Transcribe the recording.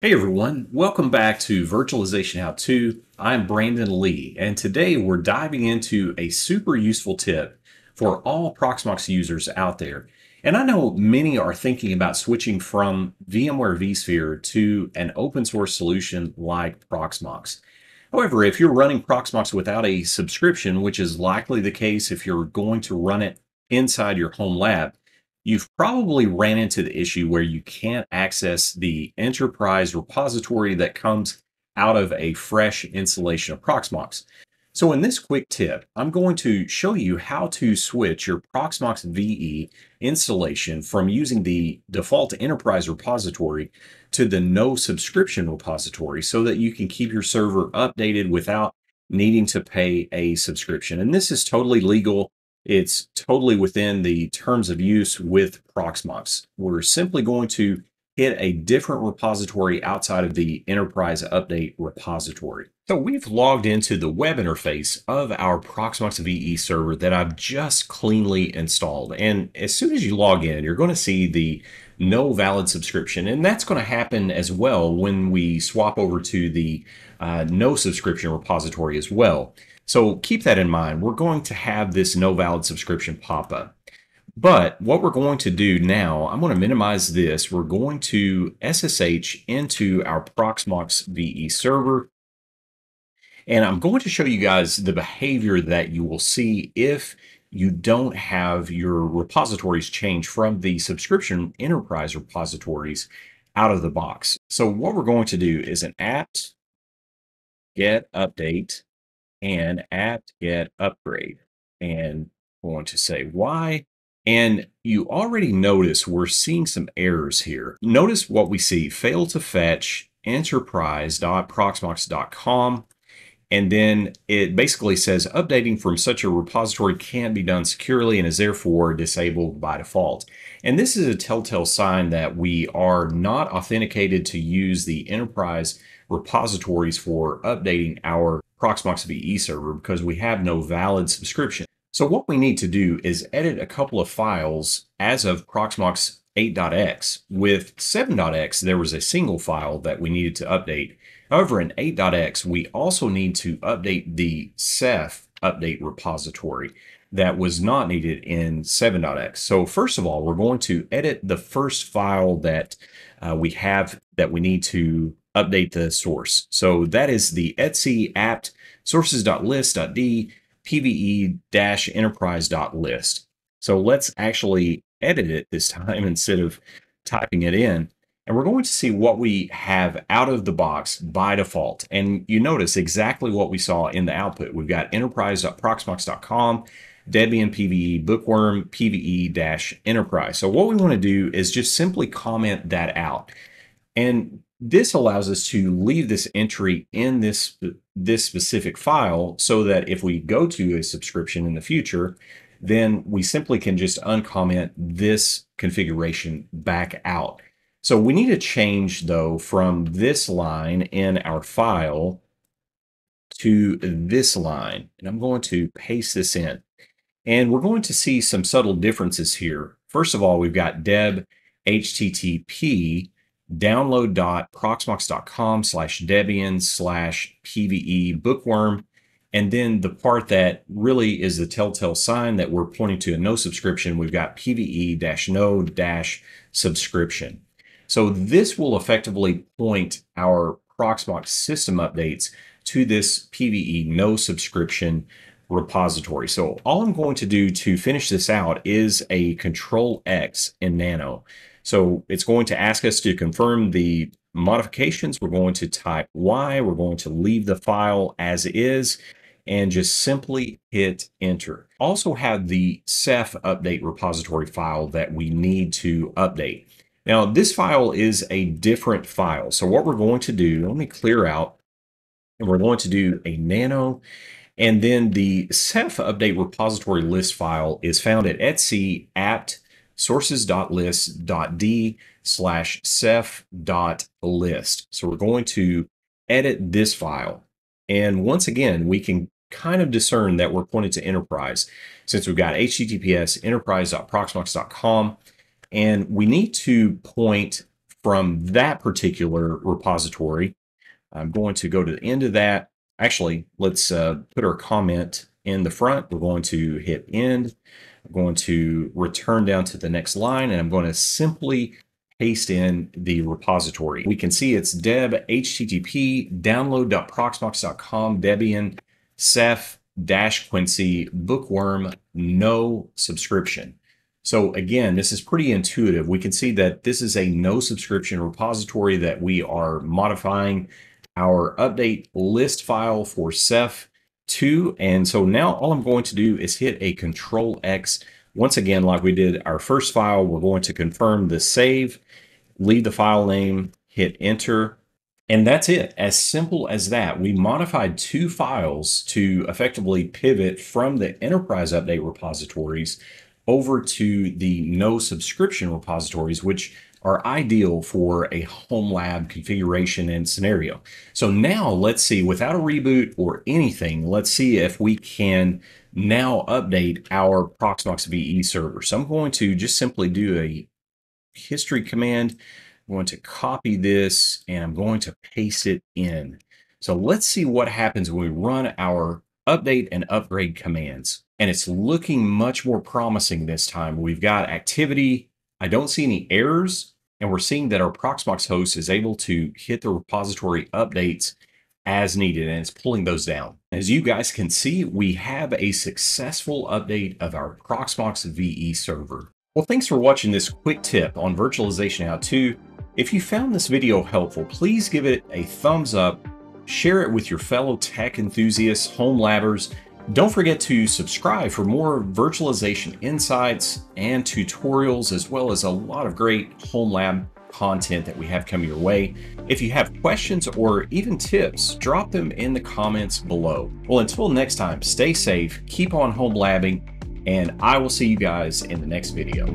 Hey everyone, welcome back to Virtualization How To. I'm Brandon Lee, and today we're diving into a super useful tip for all Proxmox users out there. And I know many are thinking about switching from VMware vSphere to an open source solution like Proxmox. However, if you're running Proxmox without a subscription, which is likely the case if you're going to run it inside your home lab, You've probably ran into the issue where you can't access the enterprise repository that comes out of a fresh installation of Proxmox. So in this quick tip, I'm going to show you how to switch your Proxmox VE installation from using the default enterprise repository to the no subscription repository so that you can keep your server updated without needing to pay a subscription. And this is totally legal. It's totally within the terms of use with Proxmox. We're simply going to hit a different repository outside of the enterprise update repository. So we've logged into the web interface of our Proxmox VE server that I've just cleanly installed. And as soon as you log in, you're going to see the no valid subscription. And that's going to happen as well when we swap over to the uh, no subscription repository as well. So keep that in mind. We're going to have this no valid subscription pop up. But what we're going to do now, I'm going to minimize this. We're going to SSH into our Proxmox VE server. And I'm going to show you guys the behavior that you will see if you don't have your repositories change from the subscription enterprise repositories out of the box. So what we're going to do is an apt get update and apt get upgrade. And I want to say why. And you already notice we're seeing some errors here. Notice what we see, fail to fetch enterprise.proxmox.com. And then it basically says updating from such a repository can't be done securely and is therefore disabled by default. And this is a telltale sign that we are not authenticated to use the enterprise repositories for updating our Proxmox VE server because we have no valid subscription. So what we need to do is edit a couple of files as of Proxmox 8.x. With 7.x, there was a single file that we needed to update. However, in 8.x, we also need to update the Ceph update repository that was not needed in 7.x. So first of all, we're going to edit the first file that uh, we have that we need to update the source. So that is the etc apt sources.list.d pve-enterprise.list. So let's actually edit it this time instead of typing it in. And we're going to see what we have out of the box by default. And you notice exactly what we saw in the output. We've got enterprise.proxmox.com, Debian PVE, Bookworm, PVE-enterprise. So what we want to do is just simply comment that out. And this allows us to leave this entry in this, this specific file so that if we go to a subscription in the future, then we simply can just uncomment this configuration back out. So we need to change though from this line in our file to this line. And I'm going to paste this in. And we're going to see some subtle differences here. First of all, we've got deb http download.proxmox.com slash debian slash pve bookworm. And then the part that really is the telltale sign that we're pointing to a no subscription, we've got pve-no-subscription. So this will effectively point our Proxmox system updates to this PVE no subscription repository. So all I'm going to do to finish this out is a control X in Nano. So it's going to ask us to confirm the modifications. We're going to type Y. We're going to leave the file as is and just simply hit enter. Also have the Ceph update repository file that we need to update. Now this file is a different file. So what we're going to do, let me clear out and we're going to do a nano and then the Ceph update repository list file is found at etc apt sources.list.d slash ceph.list. So we're going to edit this file. And once again, we can kind of discern that we're pointed to enterprise since we've got https enterprise.proxmox.com and we need to point from that particular repository. I'm going to go to the end of that. Actually, let's uh, put our comment in the front. We're going to hit end. I'm going to return down to the next line and I'm going to simply paste in the repository. We can see it's deb http download.proxmox.com debian ceph dash quincy bookworm no subscription. So again, this is pretty intuitive. We can see that this is a no subscription repository that we are modifying our update list file for Ceph 2. And so now all I'm going to do is hit a control X. Once again, like we did our first file, we're going to confirm the save, leave the file name, hit enter, and that's it. As simple as that. We modified two files to effectively pivot from the enterprise update repositories over to the no subscription repositories, which are ideal for a home lab configuration and scenario. So now let's see, without a reboot or anything, let's see if we can now update our Proxmox VE server. So I'm going to just simply do a history command. I'm going to copy this and I'm going to paste it in. So let's see what happens when we run our update and upgrade commands. And it's looking much more promising this time. We've got activity. I don't see any errors. And we're seeing that our Proxmox host is able to hit the repository updates as needed and it's pulling those down. As you guys can see, we have a successful update of our Proxmox VE server. Well, thanks for watching this quick tip on virtualization how to. If you found this video helpful, please give it a thumbs up, share it with your fellow tech enthusiasts, home labbers, don't forget to subscribe for more virtualization insights and tutorials, as well as a lot of great home lab content that we have coming your way. If you have questions or even tips, drop them in the comments below. Well, until next time, stay safe, keep on home labbing, and I will see you guys in the next video.